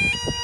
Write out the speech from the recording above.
Bye.